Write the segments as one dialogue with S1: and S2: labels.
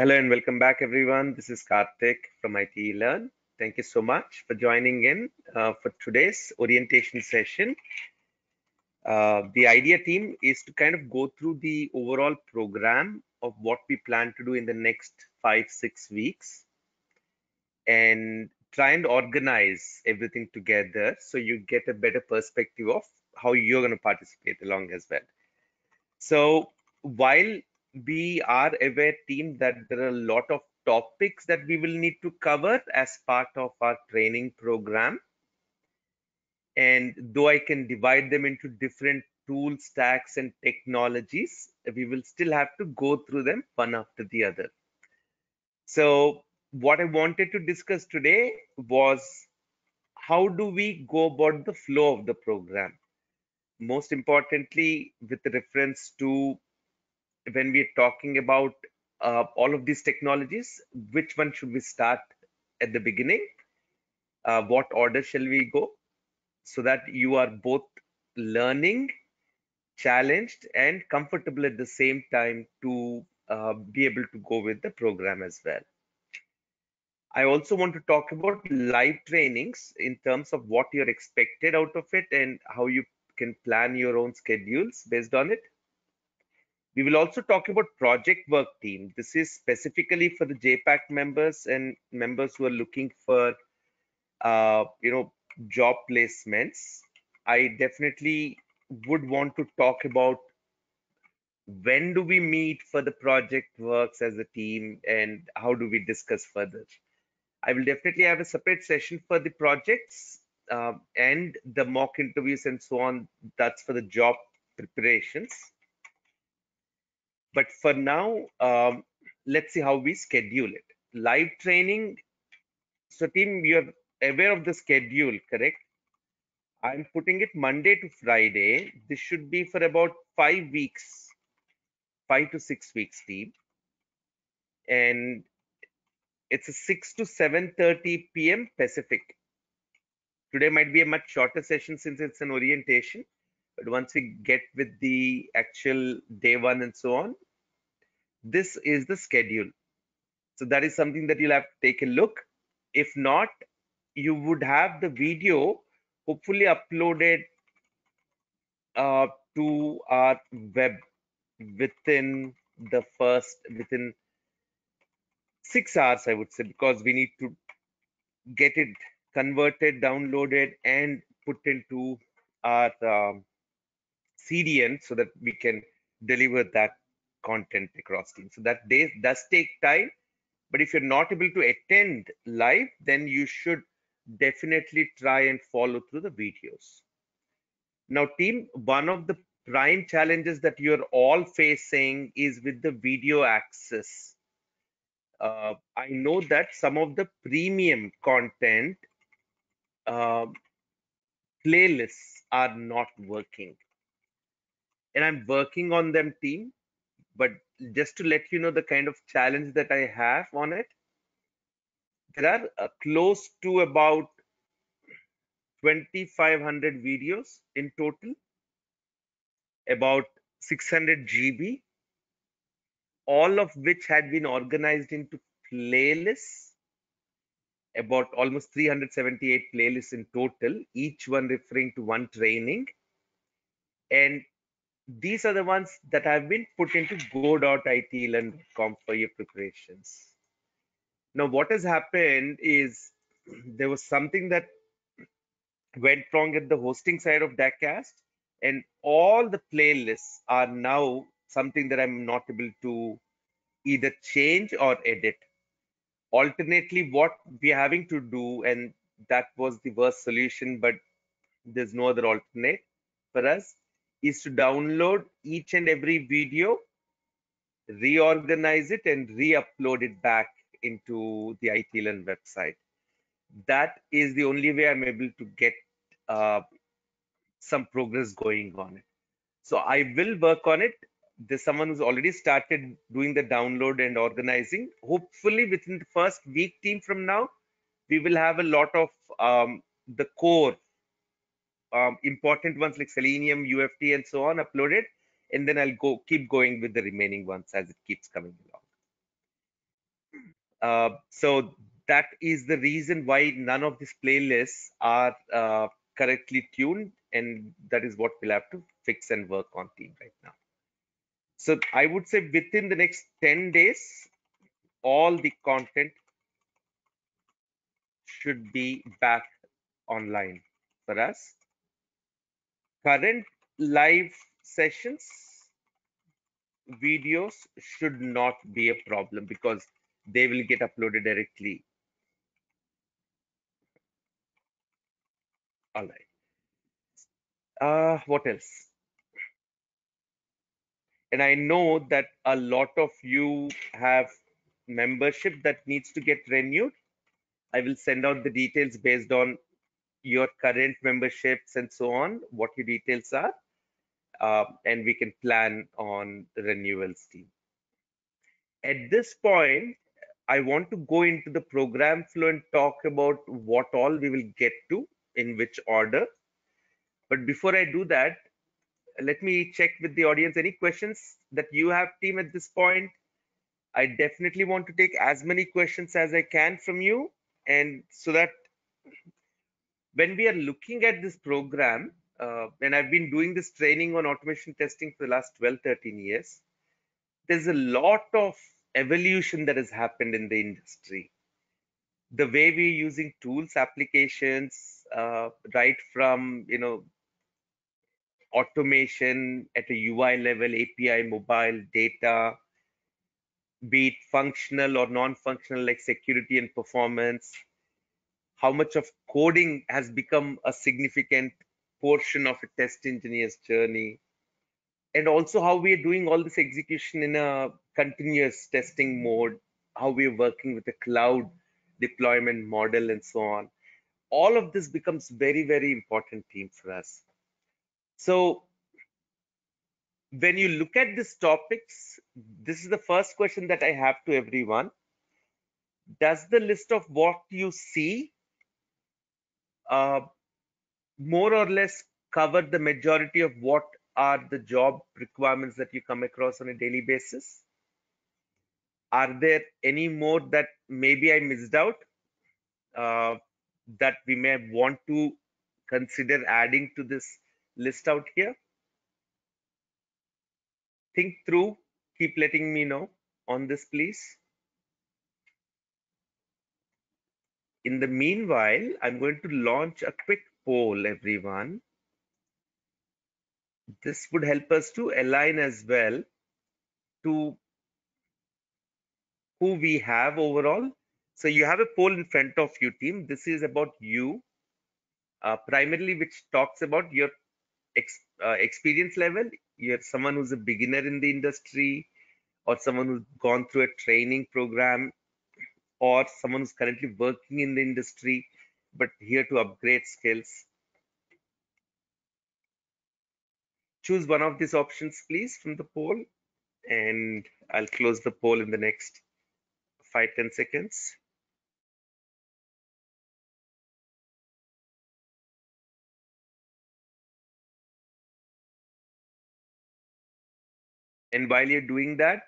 S1: Hello and welcome back, everyone. This is Karthik from ITeLearn. Thank you so much for joining in uh, for today's orientation session. Uh, the idea team is to kind of go through the overall program of what we plan to do in the next five, six weeks and try and organize everything together so you get a better perspective of how you're going to participate along as well. So while we are aware team that there are a lot of topics that we will need to cover as part of our training program. And though i can divide them into different tool stacks and technologies we will still have to go through them one after the other. So what i wanted to discuss today was how do we go about the flow of the program? Most importantly with reference to when we're talking about uh, all of these technologies, which one should we start at the beginning? Uh, what order shall we go? So that you are both learning, challenged, and comfortable at the same time to uh, be able to go with the program as well. I also want to talk about live trainings in terms of what you're expected out of it and how you can plan your own schedules based on it. We will also talk about project work team. This is specifically for the JPAC members and members who are looking for, uh, you know, job placements. I definitely would want to talk about when do we meet for the project works as a team and how do we discuss further. I will definitely have a separate session for the projects uh, and the mock interviews and so on. That's for the job preparations. But for now, um, let's see how we schedule it. Live training. So team, you're aware of the schedule, correct? I'm putting it Monday to Friday. This should be for about five weeks, five to six weeks, team. And it's a 6 to 7.30 p.m. Pacific. Today might be a much shorter session since it's an orientation. But once we get with the actual day one and so on, this is the schedule. So that is something that you'll have to take a look. If not, you would have the video hopefully uploaded uh, to our web within the first, within six hours, I would say, because we need to get it converted, downloaded, and put into our um, CDN so that we can deliver that content across teams. So that day does take time. But if you're not able to attend live, then you should definitely try and follow through the videos. Now, team, one of the prime challenges that you're all facing is with the video access. Uh, I know that some of the premium content uh, playlists are not working and I'm working on them team. But just to let you know the kind of challenge that I have on it, there are uh, close to about 2500 videos in total, about 600 GB, all of which had been organized into playlists, about almost 378 playlists in total, each one referring to one training. And these are the ones that have been put into go.itelearn.com for your preparations. Now, what has happened is there was something that went wrong at the hosting side of DACast, and all the playlists are now something that I'm not able to either change or edit. Alternately, what we're having to do, and that was the worst solution, but there's no other alternate for us, is to download each and every video, reorganize it and re-upload it back into the ITeLearn website. That is the only way I'm able to get uh, some progress going on it. So I will work on it. There's someone who's already started doing the download and organizing. Hopefully within the first week team from now, we will have a lot of um, the core um, important ones like Selenium, UFT, and so on uploaded, and then I'll go keep going with the remaining ones as it keeps coming along. Uh, so that is the reason why none of these playlists are uh, correctly tuned and that is what we'll have to fix and work on team right now. So I would say within the next 10 days, all the content should be back online for us. Current live sessions videos should not be a problem because they will get uploaded directly. All right. Uh, what else? And I know that a lot of you have membership that needs to get renewed. I will send out the details based on your current memberships and so on, what your details are, uh, and we can plan on the renewals team. At this point, I want to go into the program flow and talk about what all we will get to in which order. But before I do that, let me check with the audience any questions that you have team at this point. I definitely want to take as many questions as I can from you and so that when we are looking at this program, uh, and I've been doing this training on automation testing for the last 12, 13 years, there's a lot of evolution that has happened in the industry. The way we're using tools, applications, uh, right from, you know, automation at a UI level, API, mobile, data, be it functional or non-functional like security and performance, how much of coding has become a significant portion of a test engineer's journey. And also how we are doing all this execution in a continuous testing mode how we are working with a cloud deployment model and so on. All of this becomes very very important team for us. So when you look at these topics this is the first question that i have to everyone. Does the list of what you see uh, more or less cover the majority of what are the job requirements that you come across on a daily basis? Are there any more that maybe I missed out uh, that we may want to consider adding to this list out here? Think through, keep letting me know on this, please. In the meanwhile, I'm going to launch a quick poll, everyone. This would help us to align as well to who we have overall. So you have a poll in front of you, team. This is about you, uh, primarily which talks about your ex uh, experience level. You're someone who's a beginner in the industry or someone who's gone through a training program or someone who's currently working in the industry but here to upgrade skills. Choose one of these options, please, from the poll, and I'll close the poll in the next five ten seconds. And while you're doing that,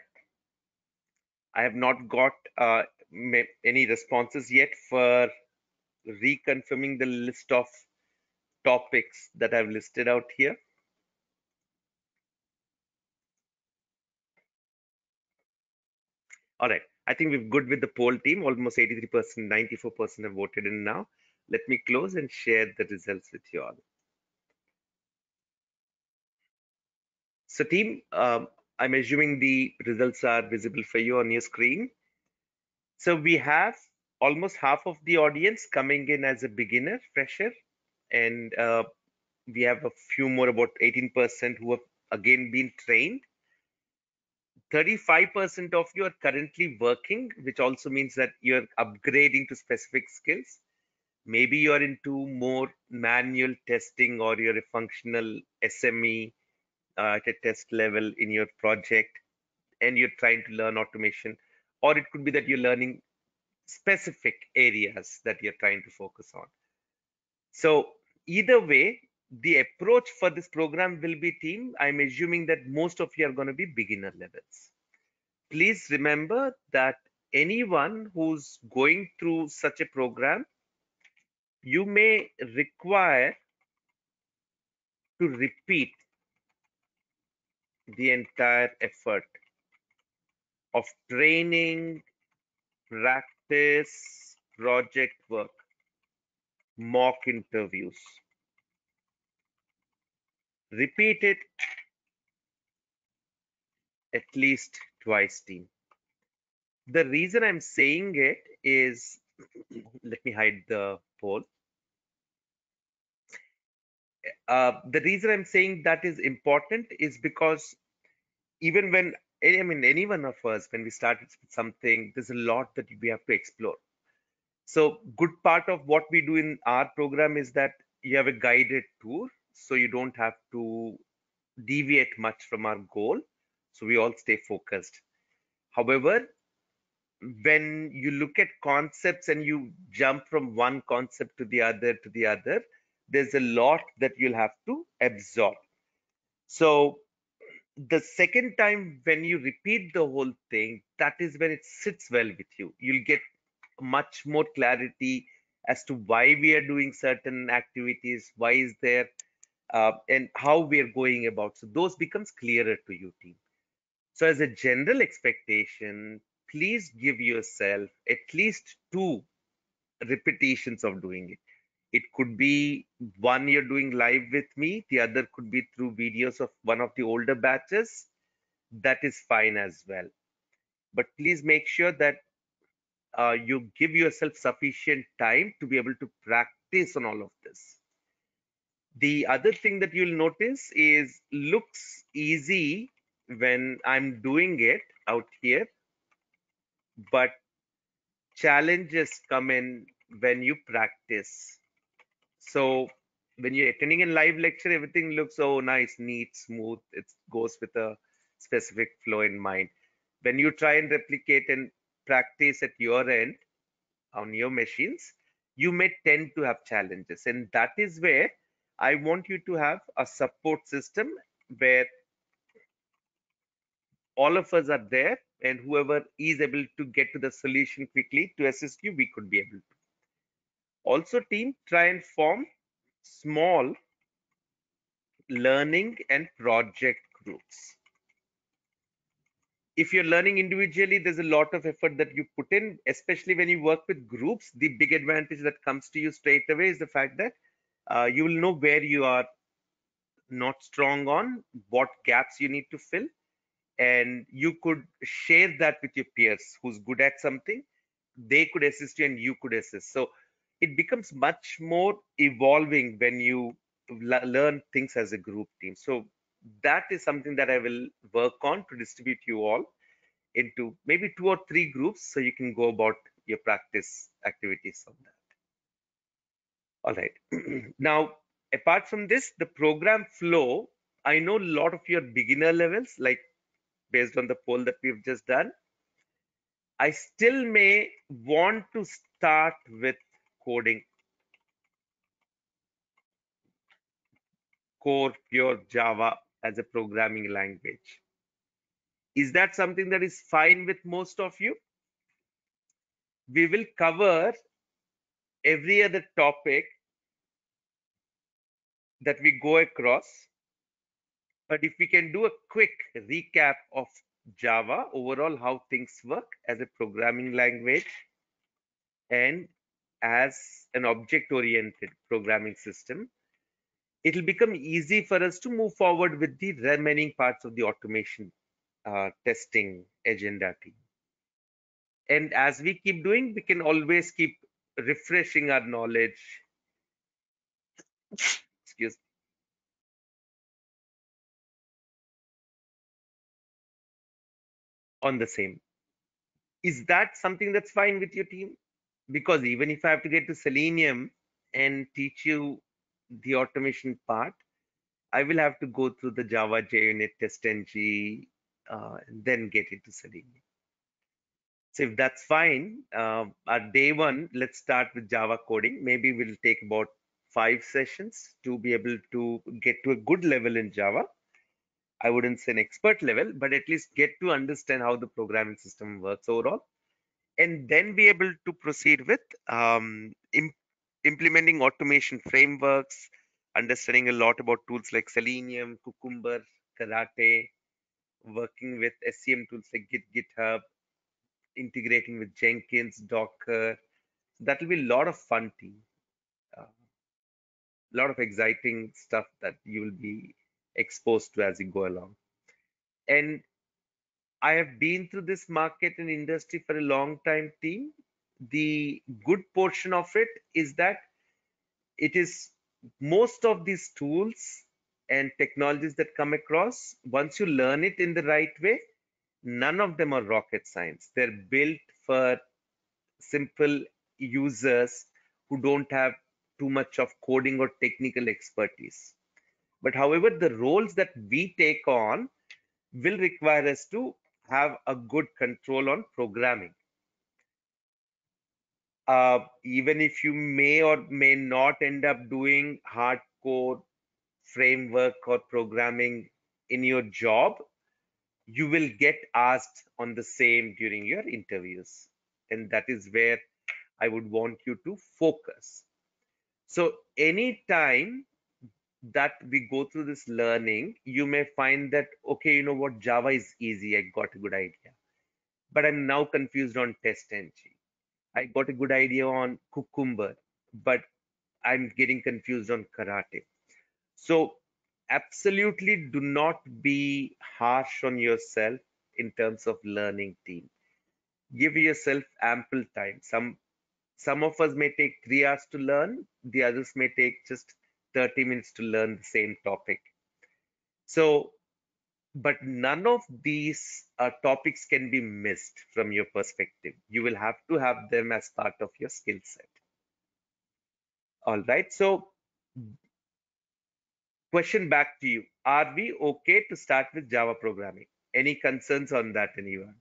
S1: I have not got uh, any responses yet for reconfirming the list of topics that I've listed out here. All right, I think we're good with the poll team. Almost 83%, 94% have voted in now. Let me close and share the results with you all. So team, um, I'm assuming the results are visible for you on your screen. So we have almost half of the audience coming in as a beginner, fresher, and uh, we have a few more, about 18% who have again been trained. 35% of you are currently working, which also means that you're upgrading to specific skills. Maybe you're into more manual testing or you're a functional SME uh, at a test level in your project and you're trying to learn automation. Or it could be that you're learning specific areas that you're trying to focus on. So either way, the approach for this program will be team. I'm assuming that most of you are going to be beginner levels. Please remember that anyone who's going through such a program, you may require to repeat the entire effort of training, practice, project work, mock interviews. Repeat it at least twice, team. The reason I'm saying it is, let me hide the poll. Uh, the reason I'm saying that is important is because even when I mean any one of us when we started something, there's a lot that we have to explore. So good part of what we do in our program is that you have a guided tour, so you don't have to deviate much from our goal. So we all stay focused. However, when you look at concepts and you jump from one concept to the other to the other, there's a lot that you'll have to absorb. So the second time when you repeat the whole thing, that is when it sits well with you. You'll get much more clarity as to why we are doing certain activities, why is there, uh, and how we are going about. So those becomes clearer to you, team. So as a general expectation, please give yourself at least two repetitions of doing it. It could be one you're doing live with me, the other could be through videos of one of the older batches. That is fine as well. But please make sure that uh, you give yourself sufficient time to be able to practice on all of this. The other thing that you'll notice is looks easy when I'm doing it out here, but challenges come in when you practice. So when you're attending a live lecture, everything looks so nice, neat, smooth. It goes with a specific flow in mind. When you try and replicate and practice at your end on your machines, you may tend to have challenges. And that is where I want you to have a support system where all of us are there and whoever is able to get to the solution quickly to assist you, we could be able to. Also, team, try and form small learning and project groups. If you're learning individually, there's a lot of effort that you put in, especially when you work with groups. The big advantage that comes to you straight away is the fact that uh, you will know where you are not strong on, what gaps you need to fill, and you could share that with your peers who's good at something. They could assist you and you could assist. So it becomes much more evolving when you learn things as a group team. So that is something that I will work on to distribute you all into maybe two or three groups so you can go about your practice activities on that. All right. now, apart from this, the program flow, I know a lot of your beginner levels, like based on the poll that we've just done, I still may want to start with coding core pure Java as a programming language. Is that something that is fine with most of you? We will cover every other topic that we go across. But if we can do a quick recap of Java, overall how things work as a programming language and as an object-oriented programming system, it'll become easy for us to move forward with the remaining parts of the automation uh, testing agenda team. And as we keep doing, we can always keep refreshing our knowledge. Excuse me. On the same. Is that something that's fine with your team? Because even if I have to get to Selenium and teach you the automation part, I will have to go through the Java JUnit TestNG, uh, and then get into Selenium. So if that's fine, uh, at day one, let's start with Java coding. Maybe we'll take about five sessions to be able to get to a good level in Java. I wouldn't say an expert level, but at least get to understand how the programming system works overall. And then be able to proceed with um, im- implementing automation frameworks, understanding a lot about tools like Selenium, Cucumber, Karate, working with SCM tools like Git, GitHub, integrating with Jenkins, Docker. That will be a lot of fun team. A lot of exciting stuff that you will be exposed to as you go along. And I have been through this market and industry for a long time, team. The good portion of it is that it is most of these tools and technologies that come across, once you learn it in the right way, none of them are rocket science. They're built for simple users who don't have too much of coding or technical expertise. But however, the roles that we take on will require us to have a good control on programming. Uh, even if you may or may not end up doing hardcore framework or programming in your job, you will get asked on the same during your interviews. And that is where I would want you to focus. So anytime that we go through this learning, you may find that, okay, you know what, Java is easy. I got a good idea. But I'm now confused on TestNG. I got a good idea on Cucumber, but I'm getting confused on Karate. So absolutely do not be harsh on yourself in terms of learning team. Give yourself ample time. Some some of us may take three hours to learn, the others may take just 30 minutes to learn the same topic. So, but none of these uh, topics can be missed from your perspective. You will have to have them as part of your skill set. All right. So, question back to you. Are we okay to start with Java programming? Any concerns on that, anyone?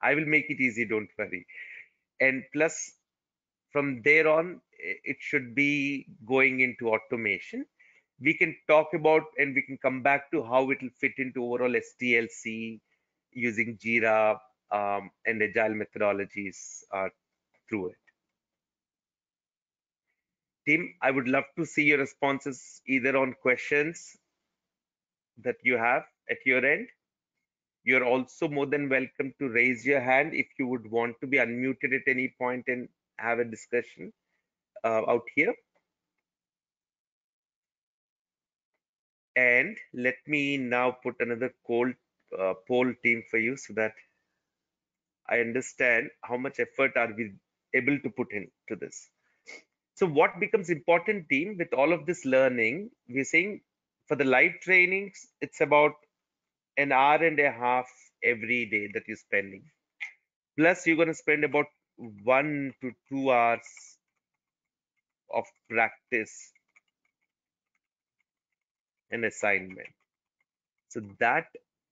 S1: I will make it easy, don't worry. And plus, from there on, it should be going into automation. We can talk about and we can come back to how it will fit into overall SDLC using Jira um, and agile methodologies uh, through it. Tim, I would love to see your responses either on questions that you have at your end. You're also more than welcome to raise your hand if you would want to be unmuted at any point and have a discussion uh, out here. And let me now put another cold uh, poll team for you so that I understand how much effort are we able to put into this. So what becomes important team with all of this learning, we're saying for the live trainings, it's about an hour and a half every day that you're spending. Plus you're going to spend about one to two hours of practice and assignment. So that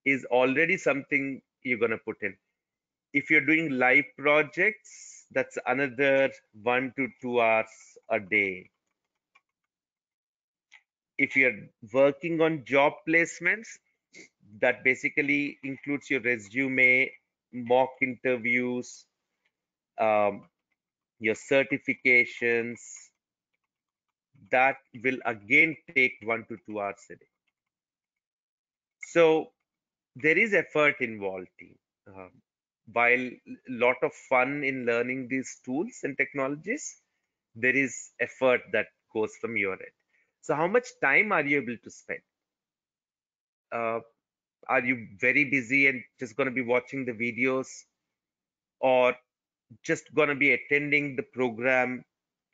S1: is already something you're going to put in. If you're doing live projects, that's another one to two hours a day. If you're working on job placements, that basically includes your resume, mock interviews, um, your certifications, that will again take one to two hours a day. So there is effort involved. Um, while a lot of fun in learning these tools and technologies, there is effort that goes from your end. So how much time are you able to spend? Uh, are you very busy and just going to be watching the videos or just going to be attending the program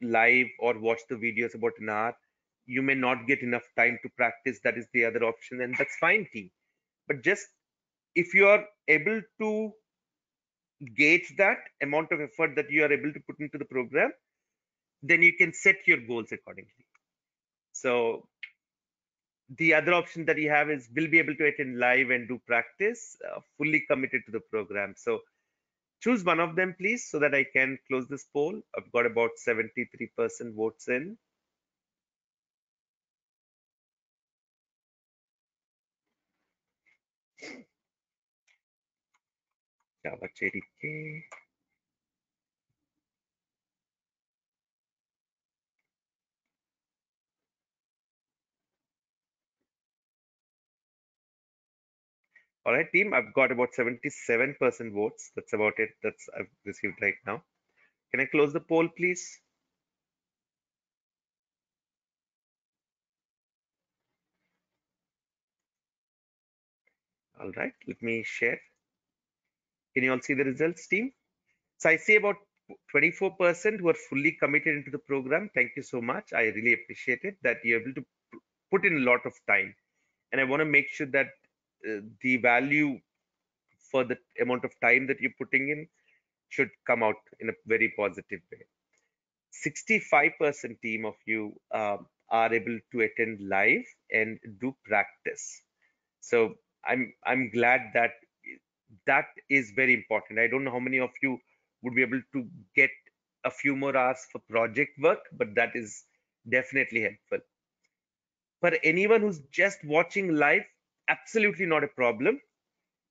S1: live or watch the videos about an hour you may not get enough time to practice. That is the other option and that's fine team but just if you are able to gauge that amount of effort that you are able to put into the program then you can set your goals accordingly. So the other option that you have is we'll be able to attend live and do practice uh, fully committed to the program. So choose one of them please so that I can close this poll. I've got about 73% votes in. Java JDK. All right, team, I've got about 77% votes. That's about it. That's I've received right now. Can I close the poll, please? All right, let me share. Can you all see the results, team? So I see about 24% who are fully committed into the program. Thank you so much. I really appreciate it that you're able to put in a lot of time. And I want to make sure that the value for the amount of time that you're putting in should come out in a very positive way. 65% team of you uh, are able to attend live and do practice. So I'm I'm glad that that is very important. I don't know how many of you would be able to get a few more hours for project work, but that is definitely helpful. For anyone who's just watching live, absolutely not a problem.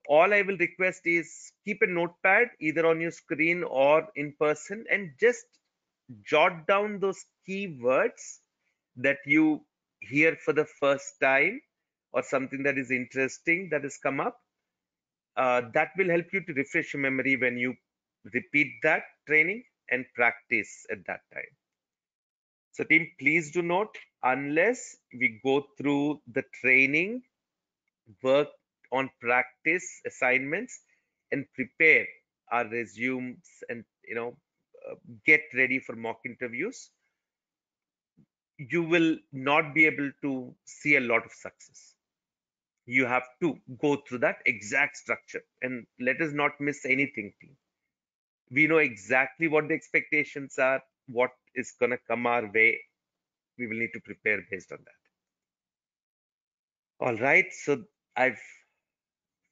S1: All I will request is keep a notepad either on your screen or in person and just jot down those keywords that you hear for the first time or something that is interesting that has come up. Uh, that will help you to refresh your memory when you repeat that training and practice at that time. So team, please do note, unless we go through the training, work on practice assignments and prepare our resumes and, you know, uh, get ready for mock interviews, you will not be able to see a lot of success. You have to go through that exact structure and let us not miss anything team we know exactly what the expectations are, what is going to come our way. We will need to prepare based on that. All right, so I've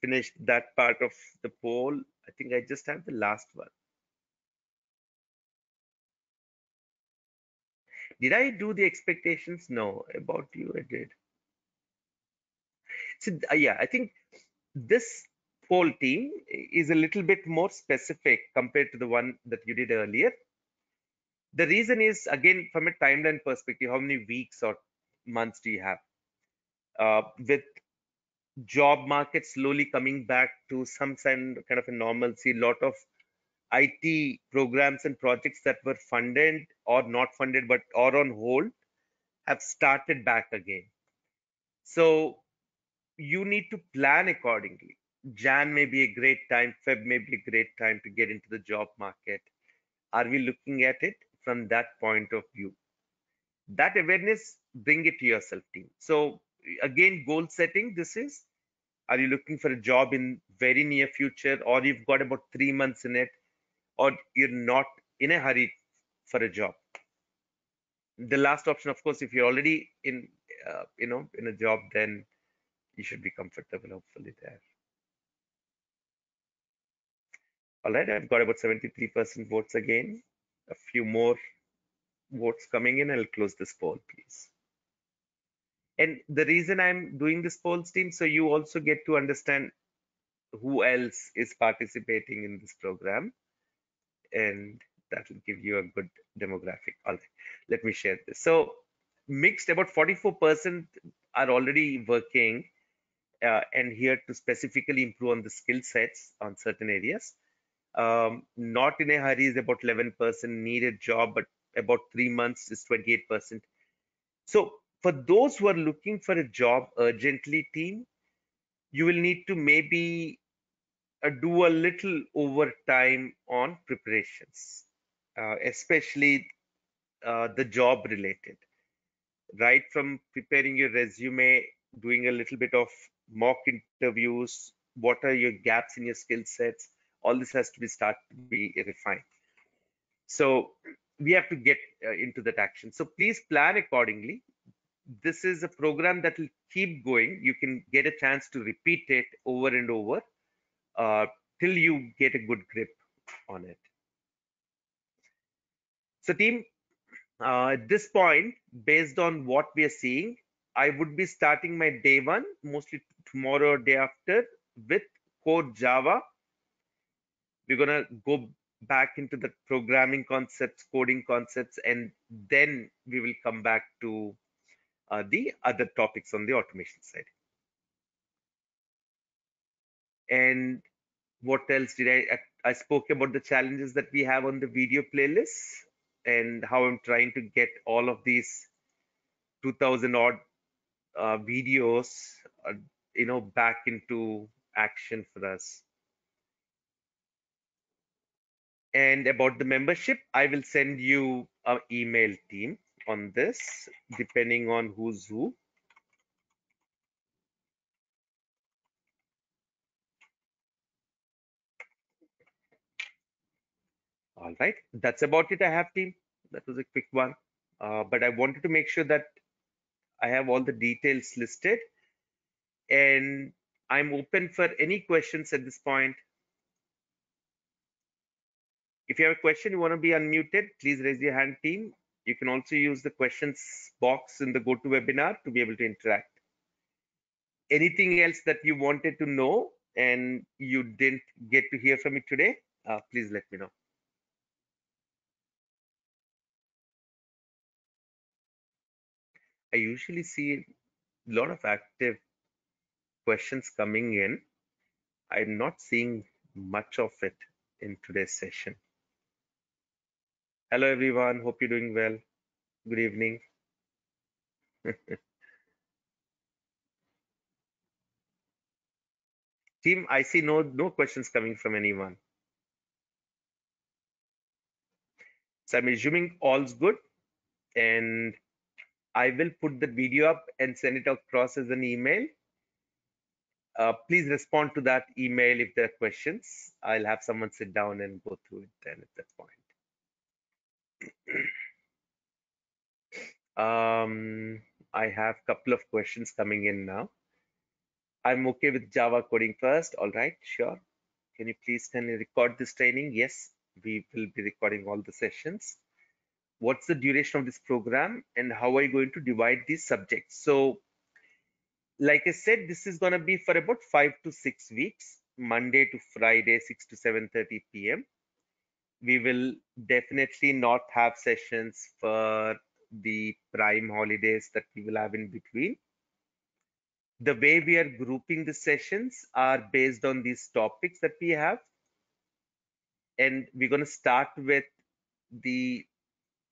S1: finished that part of the poll. I think I just have the last one. Did I do the expectations? No, about you, I did. So, uh, yeah, I think this poll team is a little bit more specific compared to the one that you did earlier. The reason is, again, from a timeline perspective, how many weeks or months do you have? Uh, with job market slowly coming back to some kind of a normalcy, a lot of IT programs and projects that were funded or not funded but are on hold have started back again. So you need to plan accordingly. Jan may be a great time, Feb may be a great time to get into the job market. Are we looking at it from that point of view? That awareness, bring it to yourself, team. So again, goal setting, this is, are you looking for a job in very near future or you've got about three months in it or you're not in a hurry for a job? The last option, of course, if you're already in, uh, you know, in a job, then you should be comfortable, hopefully there. All right, I've got about 73% votes again. A few more votes coming in. I'll close this poll, please. And the reason I'm doing this poll, team, so you also get to understand who else is participating in this program. And that will give you a good demographic. All right, let me share this. So mixed, about 44% are already working uh, and here to specifically improve on the skill sets on certain areas um, not in a hurry is about 11%, need a job, but about three months is 28%. So for those who are looking for a job urgently, team, you will need to maybe uh, do a little overtime on preparations, uh, especially uh, the job related, right? From preparing your resume, doing a little bit of mock interviews, what are your gaps in your skill sets, all this has to be start to be refined. So we have to get uh, into that action. So please plan accordingly this is a program that will keep going. You can get a chance to repeat it over and over uh, till you get a good grip on it. So team uh, at this point based on what we are seeing i would be starting my day one mostly tomorrow or day after with core java. We're going to go back into the programming concepts, coding concepts, and then we will come back to uh, the other topics on the automation side. And what else did I, I, spoke about the challenges that we have on the video playlist and how I'm trying to get all of these 2000 odd uh, videos, uh, you know, back into action for us. And about the membership, I will send you an email team on this, depending on who's who. All right, that's about it. I have team. That was a quick one, uh, but I wanted to make sure that I have all the details listed, and I'm open for any questions at this point. If you have a question, you want to be unmuted, please raise your hand, team. You can also use the questions box in the GoToWebinar to be able to interact. Anything else that you wanted to know and you didn't get to hear from me today, uh, please let me know. I usually see a lot of active questions coming in. I'm not seeing much of it in today's session. Hello, everyone. Hope you're doing well. Good evening. Team, I see no no questions coming from anyone. So I'm assuming all's good and I will put the video up and send it across as an email. Uh, please respond to that email if there are questions. I'll have someone sit down and go through it then at that point. Um, I have a couple of questions coming in now. I'm okay with Java coding first. All right, sure. Can you please can you record this training? Yes, we will be recording all the sessions what's the duration of this program and how are you going to divide these subjects so like i said this is going to be for about five to six weeks monday to friday 6 to 7.30 p.m we will definitely not have sessions for the prime holidays that we will have in between the way we are grouping the sessions are based on these topics that we have and we're going to start with the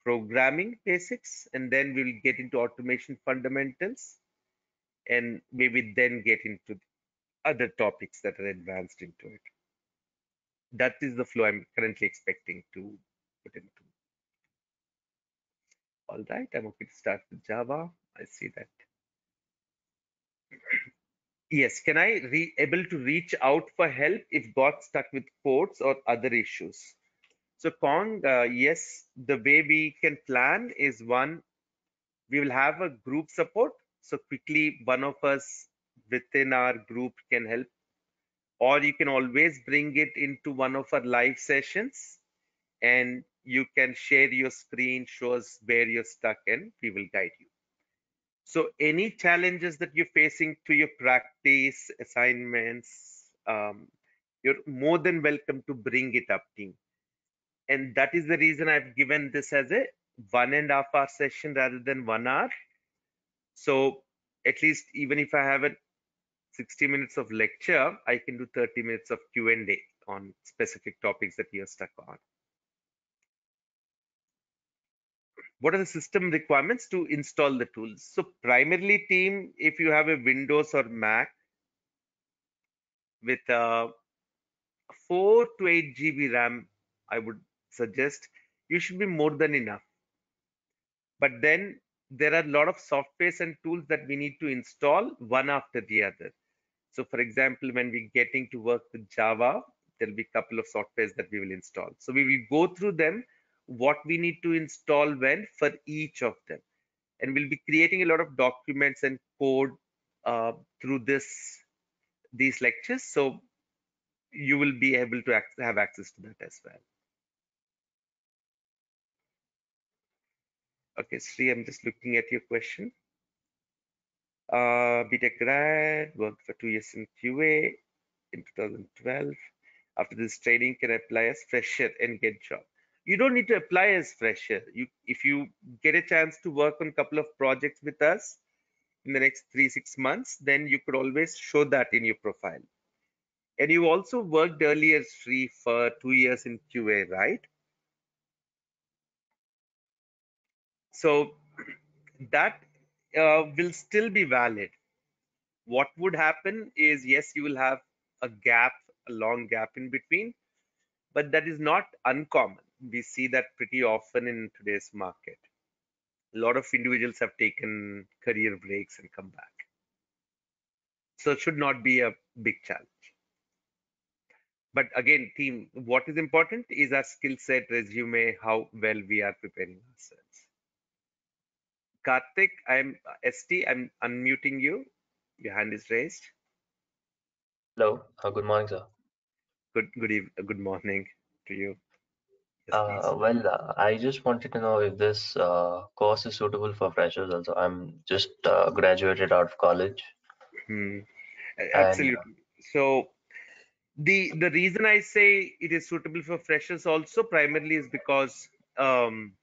S1: programming basics and then we'll get into automation fundamentals and maybe then get into other topics that are advanced into it. That is the flow I'm currently expecting to put into. All right, I'm okay to start with Java. I see that. yes, can I be able to reach out for help if got stuck with ports or other issues? So Kong, uh, yes, the way we can plan is one, we will have a group support. So quickly, one of us within our group can help, or you can always bring it into one of our live sessions and you can share your screen, show us where you're stuck and we will guide you. So any challenges that you're facing to your practice assignments, um, you're more than welcome to bring it up team and that is the reason I've given this as a one and a half hour session rather than one hour. So at least even if I have a 60 minutes of lecture, I can do 30 minutes of Q&A on specific topics that you're stuck on. What are the system requirements to install the tools? So primarily team, if you have a Windows or Mac with a 4 to 8 GB RAM, I would suggest you should be more than enough but then there are a lot of softwares and tools that we need to install one after the other so for example when we're getting to work with java there'll be a couple of softwares that we will install. So we will go through them what we need to install when for each of them. And we'll be creating a lot of documents and code uh, through this these lectures. So you will be able to have access to that as well. Okay, Sri, I'm just looking at your question. Uh, BTech grad, worked for two years in QA in 2012. After this training, can apply as fresher and get job. You don't need to apply as fresher. You, if you get a chance to work on a couple of projects with us in the next three, six months, then you could always show that in your profile. And you also worked earlier, Sri, for two years in QA, right? So that uh, will still be valid. What would happen is, yes, you will have a gap, a long gap in between, but that is not uncommon. We see that pretty often in today's market. A lot of individuals have taken career breaks and come back. So it should not be a big challenge. But again, team, what is important is our skill set, resume, how well we are preparing ourselves. Karthik, I'm ST, I'm unmuting you. Your hand is raised.
S2: Hello, uh, good morning, sir.
S1: Good good eve- good morning to you. Yes,
S2: Uh, well, uh, I just wanted to know if this uh, course is suitable for freshers also. I'm just uh, graduated out of college
S1: Hmm. A-
S2: and
S1: Absolutely. So the the reason I say it is suitable for freshers also primarily is because um,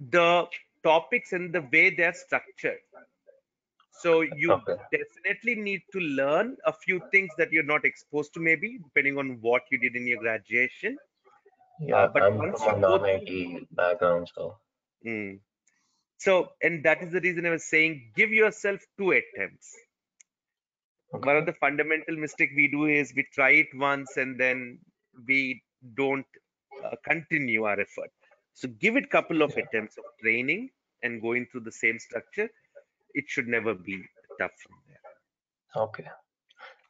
S1: the topics and the way they're structured. So you
S2: okay,
S1: definitely need to learn a few things that you're not exposed to, maybe depending on what you did in your graduation. Uh,
S2: yeah,
S1: but
S2: I'm
S1: once
S2: from a non-IT background, so
S1: Mm. so and that is the reason I was saying give yourself two attempts. One of the fundamental mistake we do is we try it once and then we don't uh, continue our effort. So give it a couple of
S2: yeah,
S1: attempts of training and going through the same structure. It should never be tough from there.
S2: okay.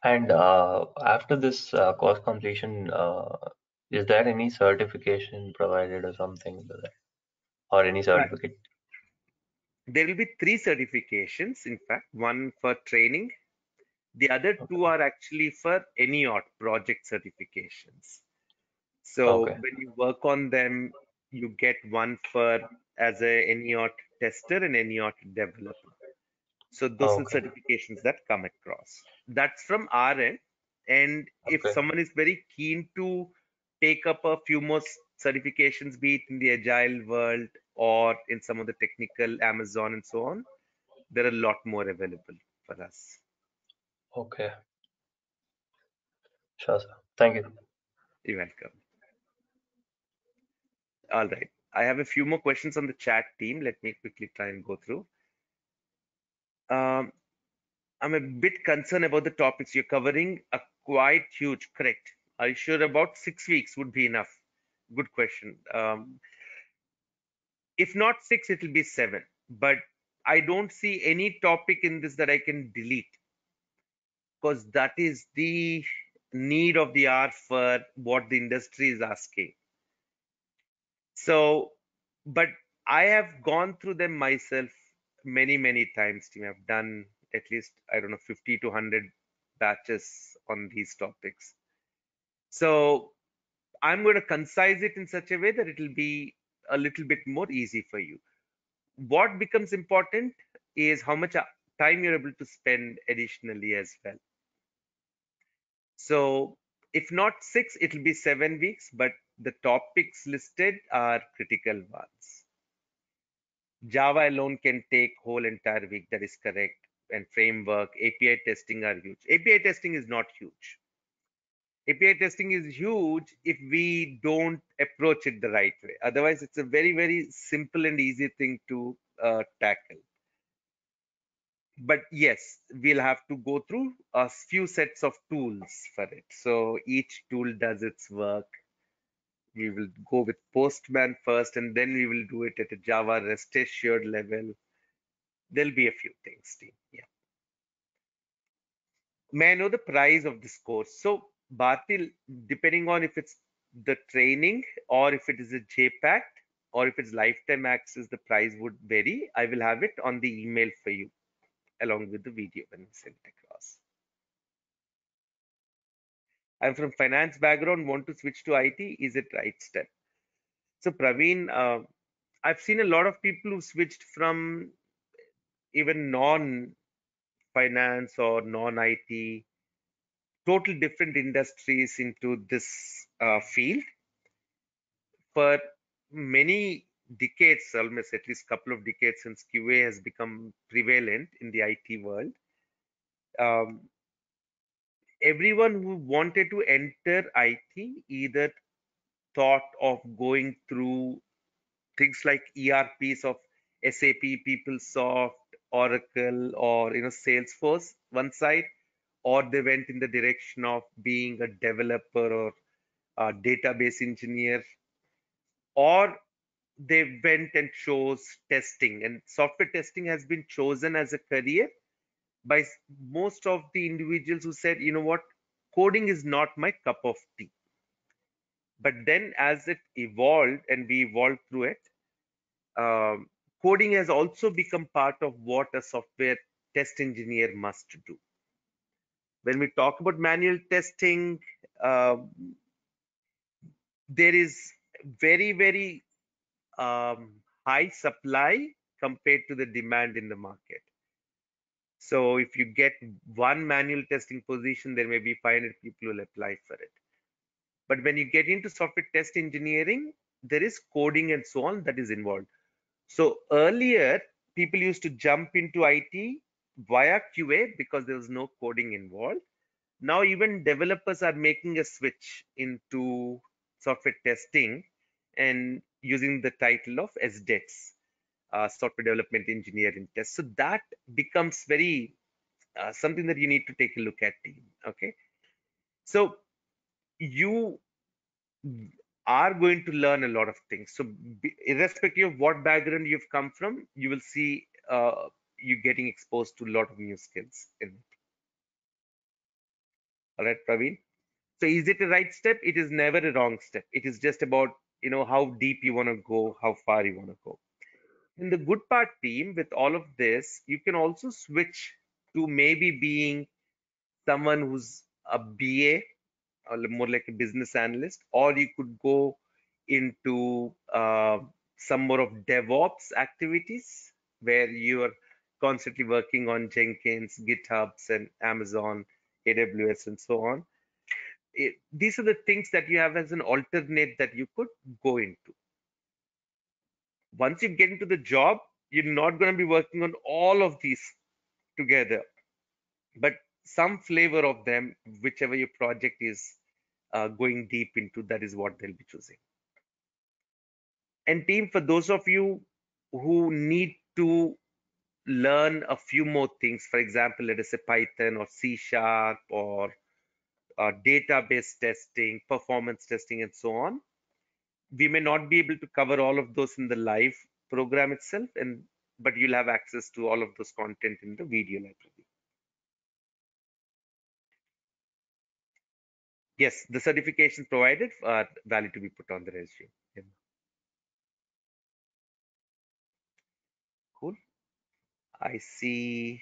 S2: And uh, after this uh, course completion, uh, is there any certification provided or something like that? or any
S1: Right.
S2: certificate?
S1: There will be three certifications, in fact, one for training. The other two are actually for any NEOT project certifications. So
S2: okay,
S1: when you work on them, you get one for as a NEOT tester and NEOT developer. So those are certifications that come across. That's from our end. And if someone is very keen to take up a few more certifications, be it in the agile world or in some of the technical Amazon and so on, there are a lot more available for us.
S2: okay. Sure, sir. Thank you.
S1: You're welcome. All right. I have a few more questions on the chat team. Let me quickly try and go through. Um, I'm a bit concerned about the topics you're covering. Are quite huge. Correct. Are you sure about six weeks would be enough? Good question. Um, if not six, it will be seven. But I don't see any topic in this that I can delete because that is the need of the hour for what the industry is asking. So, but I have gone through them myself many, many times. Team. I've done at least, I don't know, 50 to 100 batches on these topics. So I'm going to concise it in such a way that it will be a little bit more easy for you. What becomes important is how much uh, time you're able to spend additionally as well. So if not six, it'll be seven weeks, but the topics listed are critical ones. Java alone can take whole entire week. That is correct. And framework, API testing are huge. API testing is not huge. API testing is huge if we don't approach it the right way. Otherwise, it's a very, very simple and easy thing to uh, tackle. But yes, we'll have to go through a few sets of tools for it. So each tool does its work. We will go with Postman first, and then we will do it at a Java REST assured level. There'll be a few things, team. Yeah. May I know the price of this course? So, Batil, depending on if it's the training or if it is a JPAC or if it's lifetime access, the price would vary. I will have it on the email for you along with the video when we send. I'm from finance background, want to switch to IT. Is it right step? So, Praveen, uh, I've seen a lot of people who switched from even non finance or non IT total different industries into this uh, field for many decades almost at least couple of decades since qa has become prevalent in the it world um, everyone who wanted to enter IT either thought of going through things like ERPs of SAP, PeopleSoft, Oracle, or you know Salesforce one side, or they went in the direction of being a developer or a database engineer, or they went and chose testing. And software testing has been chosen as a career by most of the individuals who said, you know what, coding is not my cup of tea. But then as it evolved and we evolved through it, um, coding has also become part of what a software test engineer must do. When we talk about manual testing, uh, there is very, very um, high supply compared to the demand in the market. So if you get one manual testing position, there may be 500 people will apply for it. But when you get into software test engineering, there is coding and so on that is involved. So earlier, people used to jump into IT via QA because there was no coding involved. Now even developers are making a switch into software testing and using the title of SDETS, uh, software development engineering test. So that becomes very uh, something that you need to take a look at. Team. Okay, so you are going to learn a lot of things. So irrespective of what background you've come from, you will see uh, you getting exposed to a lot of new skills in it. All right, Praveen. So is it a right step? It is never a wrong step. It is just about you know how deep you want to go, how far you want to go. In the good part team, with all of this, you can also switch to maybe being someone who's a BA or more like a business analyst, or you could go into uh, some more of DevOps activities where you're constantly working on Jenkins, GitHubs, and Amazon, AWS, and so on. It, these are the things that you have as an alternate that you could go into. Once you get into the job, you're not going to be working on all of these together, but some flavor of them, whichever your project is uh, going deep into, that is what they'll be choosing. And team, for those of you who need to learn a few more things, for example, let us say Python or C Sharp or uh, database testing, performance testing, and so on. We may not be able to cover all of those in the live program itself, and but you'll have access to all of those content in the video library. Yes, the certifications provided are valid to be put on the resume. Cool. I see.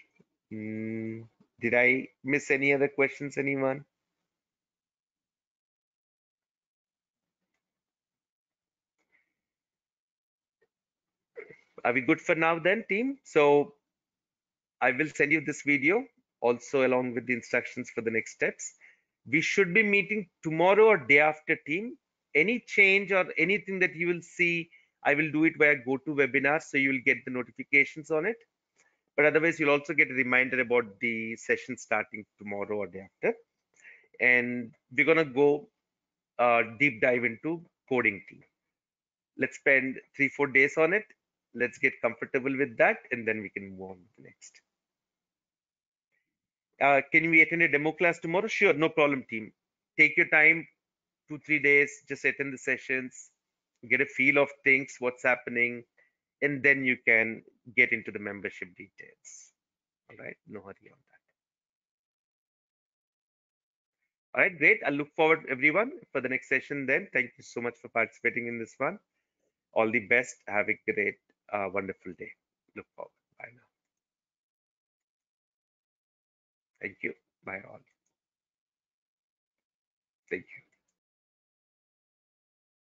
S1: Mm, did I miss any other questions, anyone? Are we good for now then, team? So I will send you this video also along with the instructions for the next steps. We should be meeting tomorrow or day after team. Any change or anything that you will see, I will do it via GoToWebinar, so you will get the notifications on it. But otherwise, you'll also get a reminder about the session starting tomorrow or day after. And we're gonna go uh, deep dive into coding team. Let's spend three, four days on it let's get comfortable with that and then we can move on to the next. Uh, can we attend a demo class tomorrow? Sure no problem team. Take your time two three days just attend the sessions get a feel of things what's happening and then you can get into the membership details. All right no hurry on that. All right great. I look forward everyone for the next session then. Thank you so much for participating in this one. All the best. Have a great a wonderful day. Look forward. Bye now. Thank you. Bye all. Thank you.